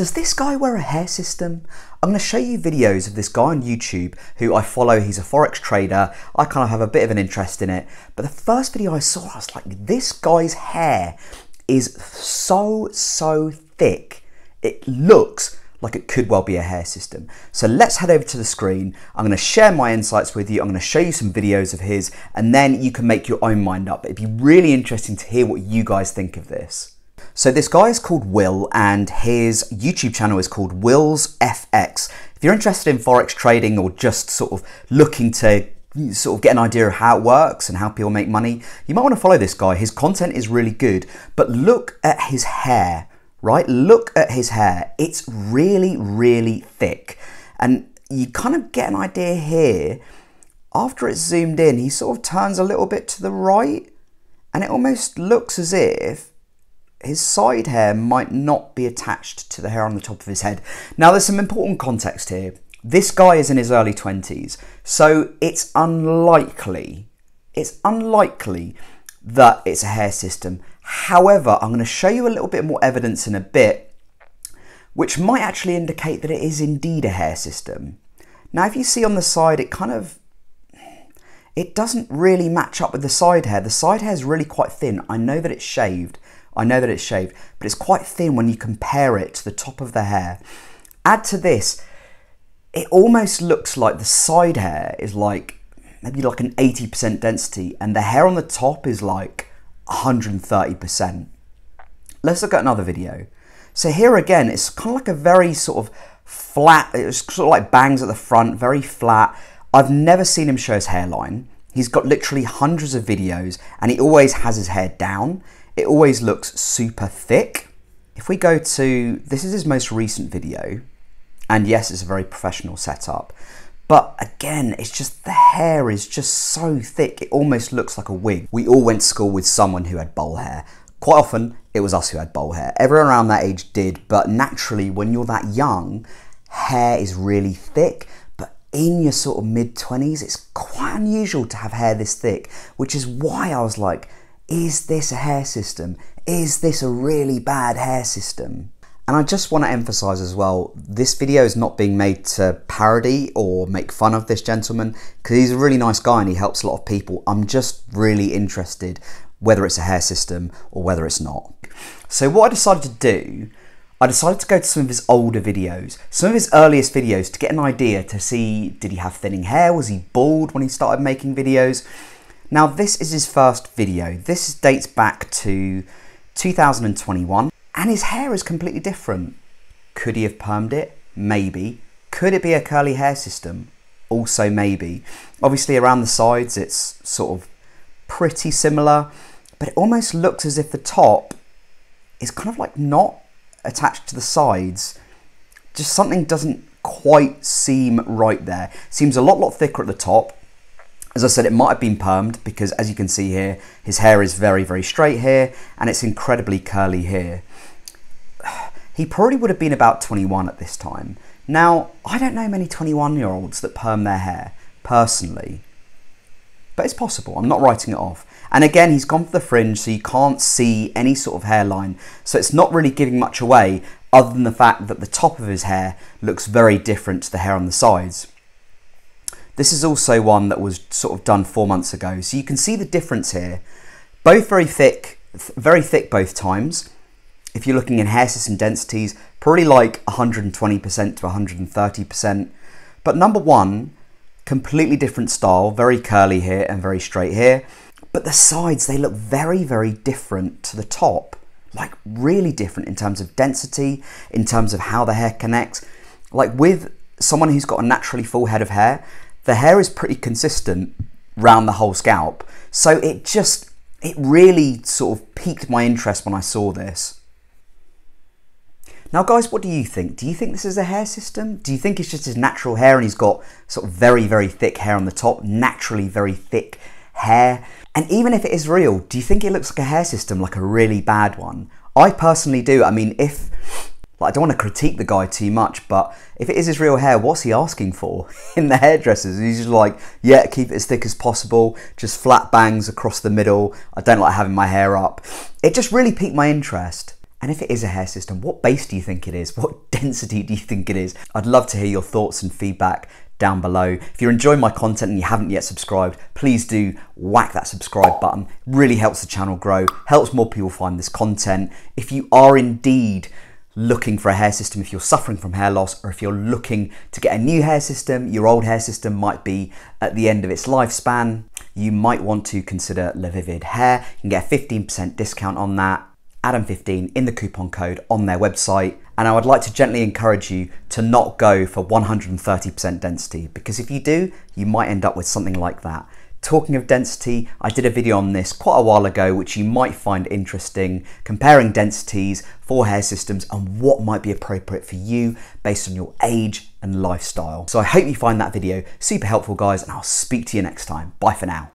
Does this guy wear a hair system? I'm going to show you videos of this guy on YouTube who I follow. He's a Forex trader. I kind of have a bit of an interest in it. But the first video I saw, I was like, this guy's hair is so, so thick. It looks like it could well be a hair system. So let's head over to the screen. I'm going to share my insights with you. I'm going to show you some videos of his, and then you can make your own mind up. It'd be really interesting to hear what you guys think of this. So this guy is called Will and his YouTube channel is called Will's FX. If you're interested in Forex trading or just sort of looking to sort of get an idea of how it works and how people make money, you might want to follow this guy. His content is really good, but look at his hair, right? Look at his hair. It's really, really thick. And you kind of get an idea here. After it's zoomed in, he sort of turns a little bit to the right and it almost looks as if his side hair might not be attached to the hair on the top of his head. Now, there's some important context here. This guy is in his early 20s, so it's unlikely, it's unlikely that it's a hair system. However, I'm going to show you a little bit more evidence in a bit, which might actually indicate that it is indeed a hair system. Now, if you see on the side, it kind of it doesn't really match up with the side hair. The side hair is really quite thin. I know that it's shaved, I know that it's shaved, but it's quite thin when you compare it to the top of the hair. Add to this, it almost looks like the side hair is like maybe like an 80% density and the hair on the top is like 130%. Let's look at another video. So here again, it's kind of like a very sort of flat, it's sort of like bangs at the front, very flat. I've never seen him show his hairline. He's got literally hundreds of videos and he always has his hair down. It always looks super thick. If we go to, this is his most recent video, and yes, it's a very professional setup, but again, it's just the hair is just so thick, it almost looks like a wig. We all went to school with someone who had bowl hair. Quite often, it was us who had bowl hair. Everyone around that age did, but naturally, when you're that young, hair is really thick. But in your sort of mid 20s, it's quite unusual to have hair this thick, which is why I was like, is this a hair system? Is this a really bad hair system? And I just want to emphasize as well, this video is not being made to parody or make fun of this gentleman because he's a really nice guy and he helps a lot of people. I'm just really interested whether it's a hair system or whether it's not. So what I decided to do, I decided to go to some of his older videos, some of his earliest videos to get an idea to see did he have thinning hair, was he bald when he started making videos? Now this is his first video. This dates back to 2021 and his hair is completely different. Could he have permed it? Maybe. Could it be a curly hair system? Also maybe. Obviously around the sides it's sort of pretty similar, but it almost looks as if the top is kind of like not attached to the sides. Just something doesn't quite seem right there. Seems a lot, lot thicker at the top as I said, it might have been permed because as you can see here, his hair is very, very straight here and it's incredibly curly here. He probably would have been about 21 at this time. Now, I don't know many 21 year olds that perm their hair, personally. But it's possible, I'm not writing it off. And again, he's gone for the fringe, so you can't see any sort of hairline. So it's not really giving much away, other than the fact that the top of his hair looks very different to the hair on the sides. This is also one that was sort of done four months ago. So you can see the difference here. Both very thick, very thick both times. If you're looking in hair system densities, probably like 120% to 130%. But number one, completely different style, very curly here and very straight here. But the sides, they look very, very different to the top. Like really different in terms of density, in terms of how the hair connects. Like with someone who's got a naturally full head of hair, the hair is pretty consistent round the whole scalp. So it just, it really sort of piqued my interest when I saw this. Now guys, what do you think? Do you think this is a hair system? Do you think it's just his natural hair and he's got sort of very, very thick hair on the top, naturally very thick hair? And even if it is real, do you think it looks like a hair system, like a really bad one? I personally do. I mean, if like, I don't want to critique the guy too much, but if it is his real hair, what's he asking for in the hairdressers? He's just like, yeah, keep it as thick as possible, just flat bangs across the middle. I don't like having my hair up. It just really piqued my interest. And if it is a hair system, what base do you think it is? What density do you think it is? I'd love to hear your thoughts and feedback down below. If you're enjoying my content and you haven't yet subscribed, please do whack that subscribe button. It really helps the channel grow, helps more people find this content. If you are indeed looking for a hair system, if you're suffering from hair loss, or if you're looking to get a new hair system, your old hair system might be at the end of its lifespan, you might want to consider Lavivid Hair. You can get a 15% discount on that. Adam15 in the coupon code on their website. And I would like to gently encourage you to not go for 130% density because if you do, you might end up with something like that. Talking of density, I did a video on this quite a while ago, which you might find interesting, comparing densities for hair systems and what might be appropriate for you based on your age and lifestyle. So I hope you find that video super helpful, guys, and I'll speak to you next time. Bye for now.